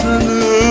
insanım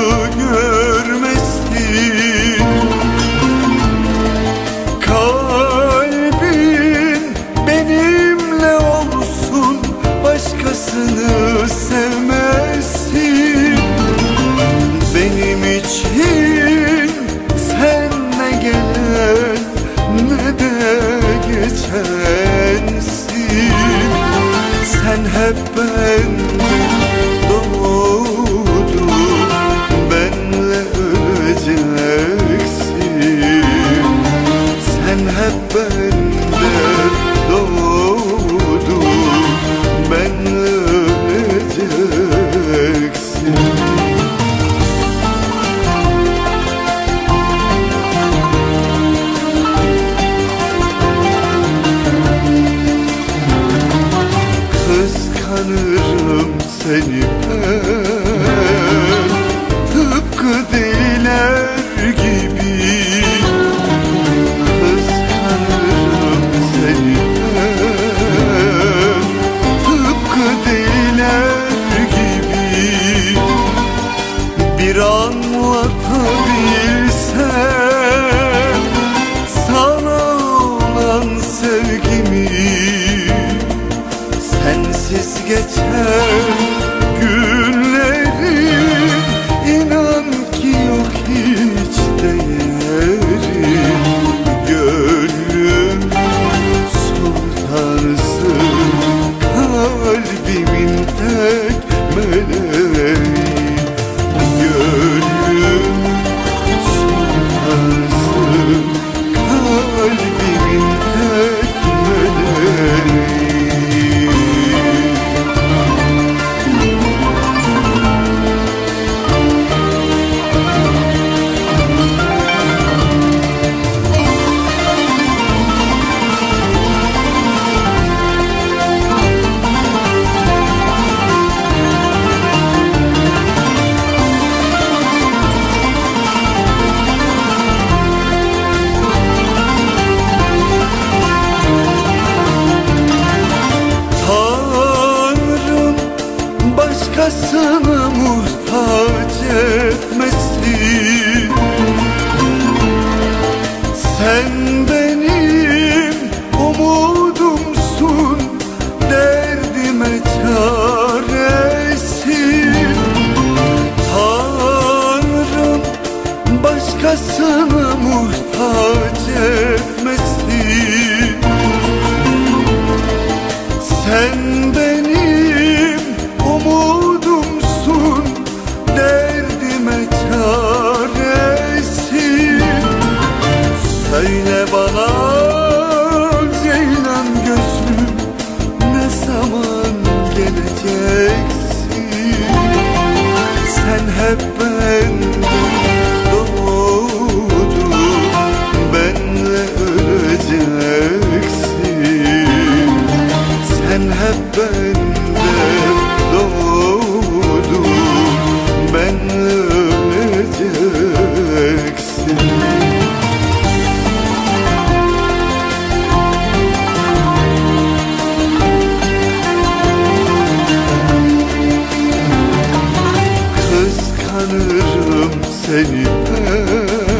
seni ben Tıpkı deliler gibi Kıskanırım seni ben Tıpkı deliler gibi Bir anlatabilsem Sensiz geçen günlerin etmesin Sen benim umudumsun Derdime çaresin. Tanrım başkasına muhtaç etmesin hep benden doğdu Benle öleceksin. Sen hep benden doğdu seni ben